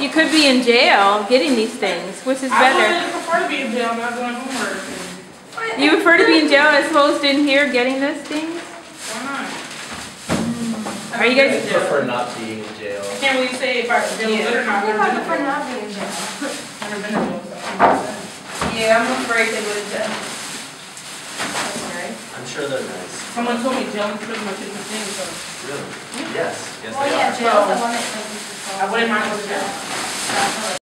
You could be in jail getting these things, which is better. would prefer to be in jail, not doing homework. You prefer to be in jail as opposed to in here getting those things? Why not? Hmm. Are you I guys, prefer not being in jail. Can't really say if I jail good or not. I think I've I never prefer in jail. not being in jail. Never been in jail, so I can't say. Yeah, I'm afraid they would have. I'm sure they're nice. Someone told me jail is pretty much a good thing, so Really? Yes, yes Well, they yeah, are. jail's the one that. I wouldn't mind going to jail.